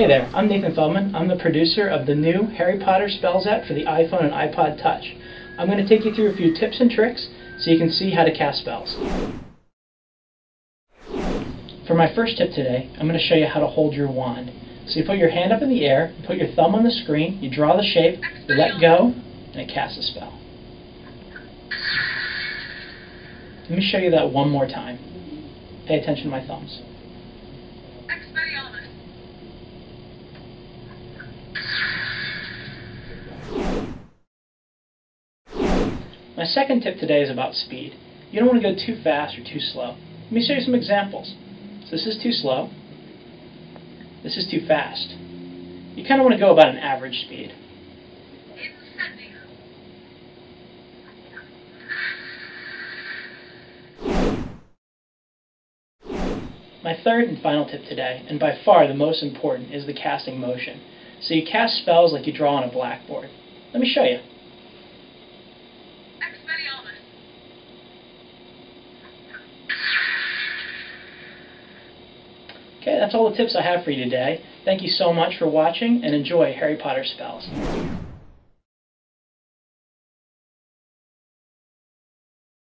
Hey there, I'm Nathan Feldman. I'm the producer of the new Harry Potter Spells app for the iPhone and iPod Touch. I'm going to take you through a few tips and tricks so you can see how to cast spells. For my first tip today, I'm going to show you how to hold your wand. So you put your hand up in the air, you put your thumb on the screen, you draw the shape, you let go, and it casts a spell. Let me show you that one more time. Pay attention to my thumbs. My second tip today is about speed. You don't want to go too fast or too slow. Let me show you some examples. So this is too slow. This is too fast. You kind of want to go about an average speed. My third and final tip today, and by far the most important, is the casting motion. So you cast spells like you draw on a blackboard. Let me show you. Okay, that's all the tips I have for you today. Thank you so much for watching, and enjoy Harry Potter Spells.